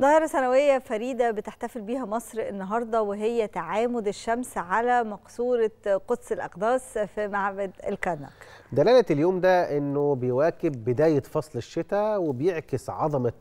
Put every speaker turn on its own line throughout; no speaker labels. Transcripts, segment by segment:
ظاهرة سنوية فريدة بتحتفل بيها مصر النهاردة وهي تعامد الشمس على مقصورة قدس الأقداس في معبد الكرنك.
دلالة اليوم ده أنه بيواكب بداية فصل الشتاء وبيعكس عظمة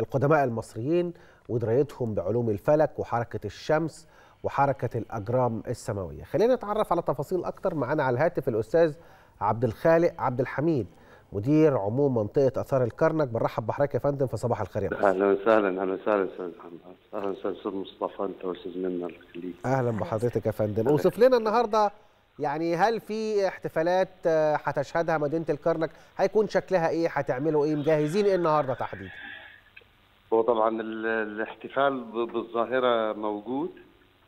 القدماء المصريين ودرايتهم بعلوم الفلك وحركة الشمس وحركة الأجرام السماوية. خلينا نتعرف على تفاصيل أكتر معانا على الهاتف الأستاذ عبد الخالق عبد الحميد. مدير عموم منطقة آثار الكرنك. بنرحب بحضرتك يا فندم في صباح الخير. يا
أهلا وسهلا أهلا وسهلا أستاذ محمد. أهلا وسهلا أستاذ مصطفى أنت وأستاذ منى الخليل
أهلا بحضرتك يا فندم. أوصف لنا النهارده يعني هل في احتفالات هتشهدها مدينة الكرنك؟ هيكون شكلها إيه؟ هتعملوا إيه؟ مجهزين إيه النهارده تحديدا؟
هو طبعا الاحتفال بالظاهرة موجود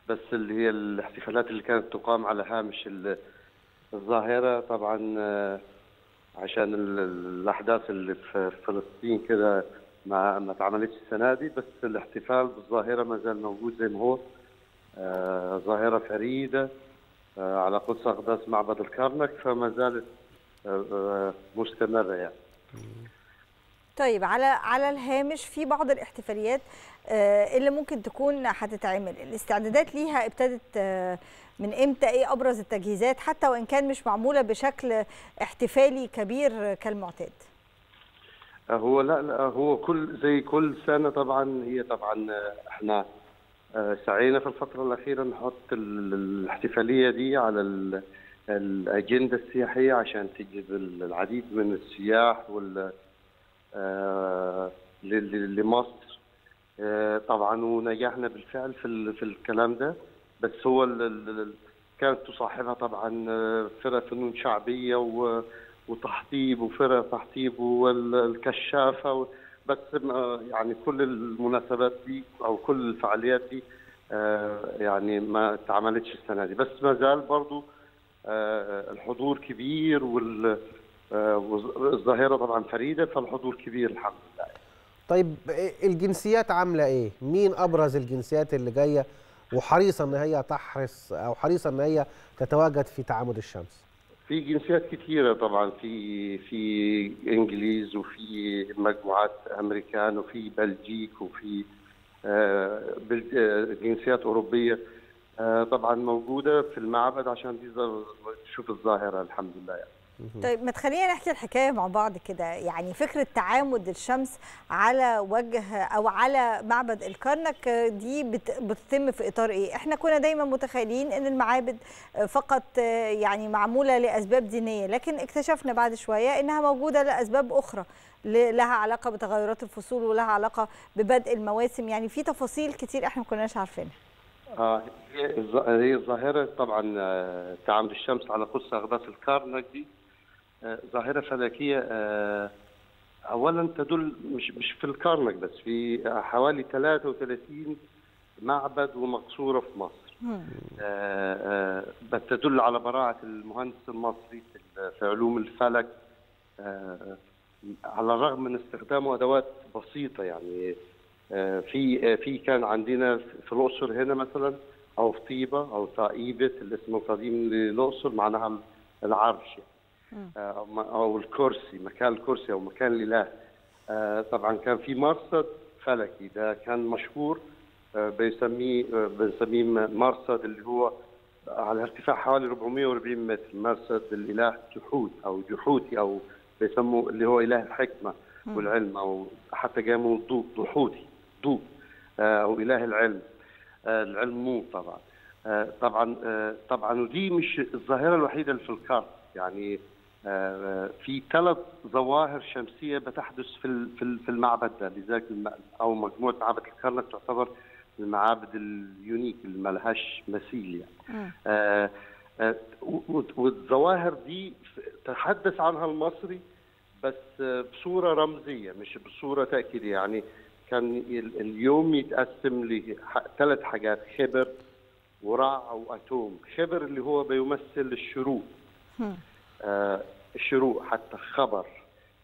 بس اللي هي الاحتفالات اللي كانت تقام على هامش الظاهرة. طبعا عشان الأحداث اللي في فلسطين كده ما ما اتعملتش السنة دي بس الاحتفال بالظاهرة ما زال موجود زي ما هو. آه ظاهرة فريدة آه على قدس أقداس معبد الكرنك فما زالت آه مستمرة يعني.
طيب على على الهامش في بعض الاحتفاليات اللي ممكن تكون هتتعمل. الاستعدادات ليها ابتدت من إمتى؟ إيه أبرز التجهيزات؟ حتى وإن كان مش معمولة بشكل احتفالي كبير كالمعتاد.
هو لا لا هو كل زي كل سنة طبعا هي طبعا إحنا سعينا في الفترة الأخيرة نحط الاحتفالية دي على الأجندة السياحية عشان تجذب العديد من السياح وال لمصر. طبعا ونجحنا بالفعل في في الكلام ده. بس هو كانت تصاحبها طبعا فرق فنون شعبية وتحطيب وفرق تحطيب والكشافة بس يعني كل المناسبات دي أو كل الفعاليات دي يعني ما اتعملتش السنة دي. بس ما زال برضو الحضور كبير والظاهره طبعا فريدة فالحضور كبير الحمد لله
طيب الجنسيات عاملة إيه؟ مين أبرز الجنسيات اللي جاية وحريصه إن هي تحرص أو حريصه إن هي تتواجد في تعامد الشمس؟
في جنسيات كثيره طبعا في في إنجليز وفي مجموعات أمريكان وفي بلجيك وفي جنسيات أوروبية طبعا موجودة في المعبد عشان تشوف الظاهرة الحمم لله يعني.
طيب ما تخلينا نحكي الحكاية مع بعض كده يعني فكرة تعامد الشمس على وجه أو على معبد الكرنك دي بتتم في إطار إيه؟ إحنا كنا دايما متخيلين إن المعابد فقط يعني معمولة لأسباب دينية لكن اكتشفنا بعد شوية إنها موجودة لأسباب أخرى لها علاقة بتغيرات الفصول ولها علاقة ببدء المواسم يعني في تفاصيل كتير إحنا ما كناش عارفينها.
آه هي الظاهرة طبعا تعامد الشمس على قدس اقداس الكرنك دي ظاهرة فلكية أولا تدل مش مش في الكرنك بس في حوالي 33 معبد ومقصورة في مصر بس تدل على براعة المهندس المصري في علوم الفلك على الرغم من استخدامه أدوات بسيطة يعني في في كان عندنا في الأقصر هنا مثلا أو في طيبة أو طائبة الاسم القديم للأقصر معناها العرش يعني. أو الكرسي مكان الكرسي أو مكان الاله طبعا كان في مرصد فلكي ده كان مشهور بيسميه بنسميه مرصد اللي هو على ارتفاع حوالي 440 متر مرصد الإله جحود أو جحوتي أو بيسموه اللي هو إله الحكمة والعلم أو حتى من ضوء ضحوتي ضوء أو إله العلم العلم مو طبعا. طبعا طبعا ودي مش الظاهرة الوحيدة اللي في الكارت يعني في ثلاث ظواهر شمسية بتحدث في في المعبد ده. لذلك أو مجموعة معابد الكرنك تعتبر المعابد اليونيك اللي ما لهاش مثيل يعني. آه آه والظواهر دي تحدث عنها المصري بس بصورة رمزية مش بصورة تاكيديه يعني. كان اليوم يتقسم لثلاث حاجات خبر ورع وأتوم. خبر اللي هو بيمثل الشروق. الشروق حتى خبر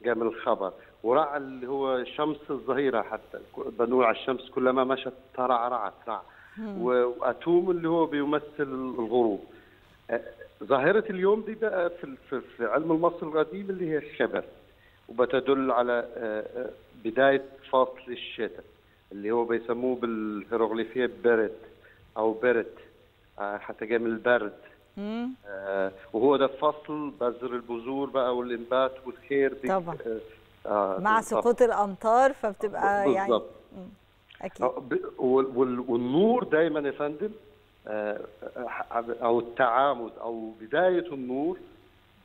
جاء من الخبر. ورع اللي هو شمس الظهيرة حتى بنقول على الشمس كلما مشت ترعرعت رع وأتوم اللي هو بيمثل الغروب. آه ظاهرة اليوم دي بقى في, في علم المصري القديم اللي هي الخبر وبتدل على آه بداية فصل الشتاء اللي هو بيسموه بالهيروغليفية بيرت أو بيرت. آه، حتى جاي من البرد. آه، وهو ده فصل بذر البذور بقى والإنبات والخير
طبعا.
آه، آه،
مع. سقوط الأمطار فبتبقى يعني
بالضبط.
مم. أكيد
آه، والنور دايما يا فندم آه، آه، أو التعامد أو بداية النور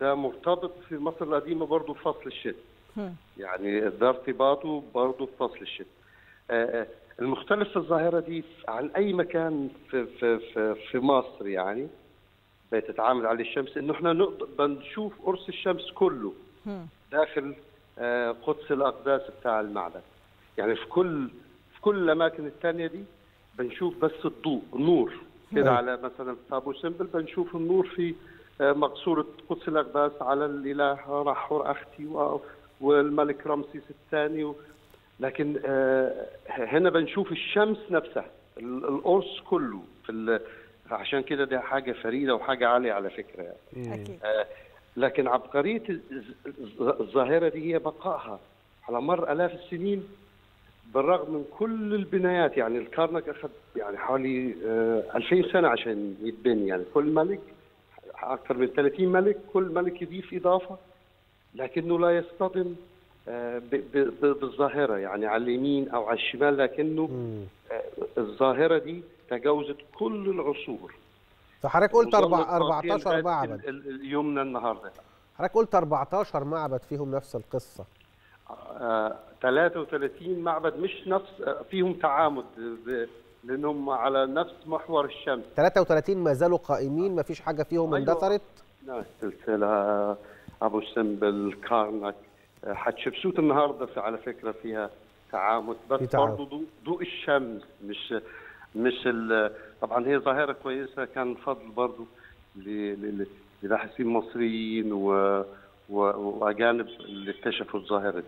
ده مرتبط في مصر القديمة برضه بفصل الشتاء. يعني ده ارتباطه برضه بفصل الشتاء آه، آه، المختلف في الظاهرة دي عن أي مكان في في في, في مصر يعني بتتعامل عليه الشمس إنه إحنا بنشوف قرص الشمس كله. داخل آه، قدس الأقداس بتاع المعبد يعني في كل في كل الأماكن الثانية دي بنشوف بس الضوء النور كده. على مثلا في ابو سمبل بنشوف النور في آه، مقصورة قدس الأقداس على الإله رحور أختي والملك رمسيس الثاني. لكن آه، هنا بنشوف الشمس نفسها ال- القرص كله في ال... عشان كده دي حاجة فريدة وحاجة عالية على فكرة يعني.
أكيد.
آه، لكن عبقرية الظاهره دي هي بقائها. على مر آلاف السنين بالرغم من كل البنايات يعني الكرنك أخذ يعني حوالي آه، 2000 سنة عشان يتبني يعني كل ملك أكثر من 30 ملك كل ملك يضيف إضافة لكنه لا يصطدم آه، بالظاهرة يعني على اليمين أو على الشمال لكنه. آه، الظاهرة دي تجاوزت كل العصور.
فحضرتك قلت
وظلت
أربع
باقية
14
لغاية
معبد.
ال- ال- يومنا النهارده.
حضرتك قلت 14 معبد فيهم نفس القصة.
آه، 33 معبد مش نفس آه، فيهم تعامد ب- لانهم على نفس محور الشمس.
33 ما زالوا قائمين ما فيش حاجة فيهم
أيوة.
اندثرت؟
نعم، سلسلة آه، أبو سمبل كارنك آه، حتشبسوت النهارده في- على فكرة فيها تعامد بس
في.
برضه ضوء, ضوء الشمس مش مش طبعا هي ظاهرة كويسة كان فضل برضه ل- ل- لباحثين مصريين و و- وأجانب اللي اكتشفوا الظاهرة دي